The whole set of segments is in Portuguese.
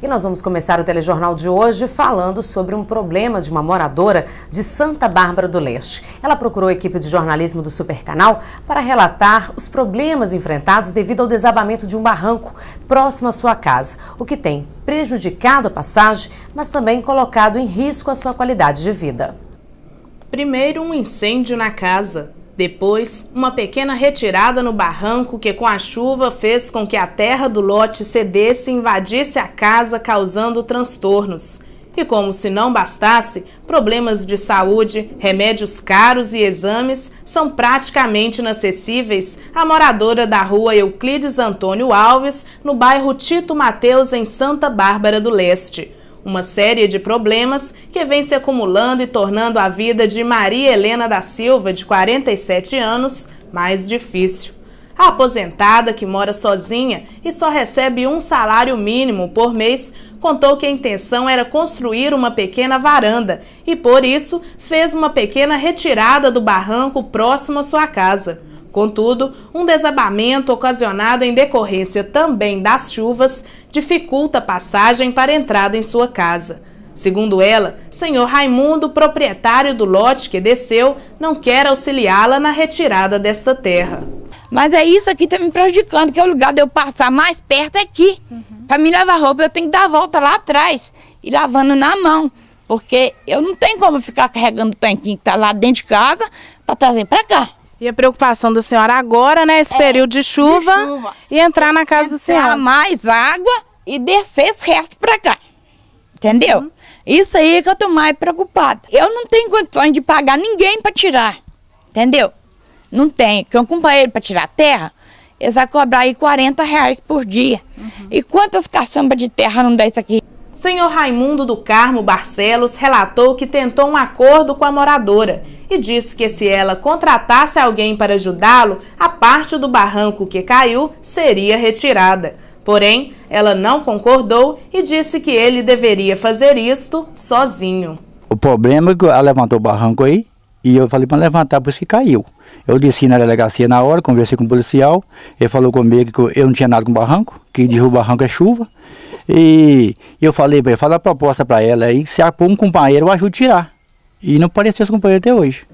E nós vamos começar o telejornal de hoje falando sobre um problema de uma moradora de Santa Bárbara do Leste. Ela procurou a equipe de jornalismo do Supercanal para relatar os problemas enfrentados devido ao desabamento de um barranco próximo à sua casa, o que tem prejudicado a passagem, mas também colocado em risco a sua qualidade de vida. Primeiro, um incêndio na casa. Depois, uma pequena retirada no barranco que, com a chuva, fez com que a terra do lote cedesse e invadisse a casa, causando transtornos. E como se não bastasse, problemas de saúde, remédios caros e exames são praticamente inacessíveis à moradora da rua Euclides Antônio Alves, no bairro Tito Mateus, em Santa Bárbara do Leste uma série de problemas que vem se acumulando e tornando a vida de Maria Helena da Silva, de 47 anos, mais difícil. A aposentada, que mora sozinha e só recebe um salário mínimo por mês, contou que a intenção era construir uma pequena varanda e, por isso, fez uma pequena retirada do barranco próximo à sua casa. Contudo, um desabamento ocasionado em decorrência também das chuvas dificulta a passagem para a entrada em sua casa. Segundo ela, senhor Raimundo, proprietário do lote que desceu, não quer auxiliá-la na retirada desta terra. Mas é isso aqui que está me prejudicando, que é o lugar de eu passar mais perto é aqui. Uhum. Para me lavar roupa, eu tenho que dar a volta lá atrás e lavando na mão. Porque eu não tenho como ficar carregando o tanquinho que está lá dentro de casa para trazer para cá. E a preocupação da senhora agora, né? Esse é, período de chuva, de chuva, e entrar na casa da senhora. mais água e descer esse resto para cá. Entendeu? Uhum. Isso aí é que eu tô mais preocupada. Eu não tenho condições de pagar ninguém para tirar. Entendeu? Não tenho. Porque um companheiro para tirar terra, eles vão cobrar aí 40 reais por dia. Uhum. E quantas caçambas de terra não dá isso aqui? Senhor Raimundo do Carmo Barcelos relatou que tentou um acordo com a moradora e disse que se ela contratasse alguém para ajudá-lo, a parte do barranco que caiu seria retirada. Porém, ela não concordou e disse que ele deveria fazer isto sozinho. O problema é que ela levantou o barranco aí e eu falei para levantar, por isso que caiu. Eu desci na delegacia na hora, conversei com o policial, ele falou comigo que eu não tinha nada com o barranco, que derruba o barranco é chuva. E eu falei para ele, fala a proposta para ela aí, se um companheiro, eu ajudo a tirar. E não apareceu esse companheiro até hoje.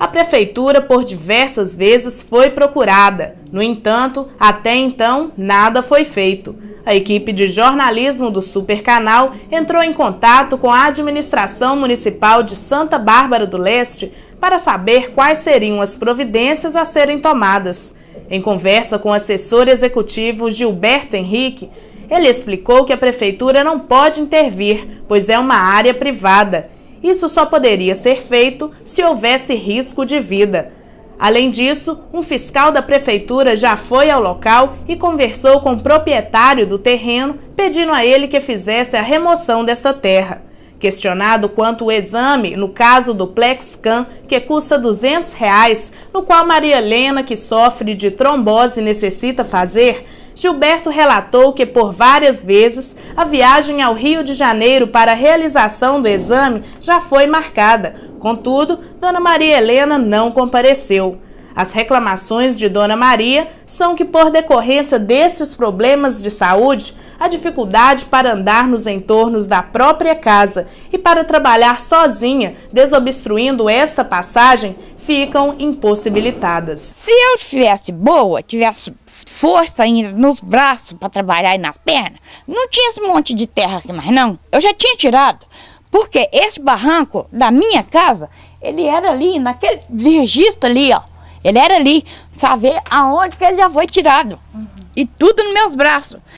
A prefeitura, por diversas vezes, foi procurada. No entanto, até então, nada foi feito. A equipe de jornalismo do Supercanal entrou em contato com a administração municipal de Santa Bárbara do Leste para saber quais seriam as providências a serem tomadas. Em conversa com o assessor executivo Gilberto Henrique, ele explicou que a prefeitura não pode intervir, pois é uma área privada. Isso só poderia ser feito se houvesse risco de vida. Além disso, um fiscal da prefeitura já foi ao local e conversou com o proprietário do terreno, pedindo a ele que fizesse a remoção dessa terra. Questionado quanto o exame, no caso do Plexcan, que custa 200 reais, no qual Maria Helena, que sofre de trombose, necessita fazer, Gilberto relatou que por várias vezes a viagem ao Rio de Janeiro para a realização do exame já foi marcada. Contudo, Dona Maria Helena não compareceu. As reclamações de Dona Maria são que, por decorrência desses problemas de saúde, a dificuldade para andar nos entornos da própria casa e para trabalhar sozinha, desobstruindo esta passagem, ficam impossibilitadas. Se eu estivesse boa, tivesse força ainda nos braços para trabalhar e nas pernas, não tinha esse monte de terra aqui mais não. Eu já tinha tirado, porque esse barranco da minha casa, ele era ali, naquele registro ali, ó. Ele era ali, saber aonde que ele já foi tirado. Uhum. E tudo nos meus braços.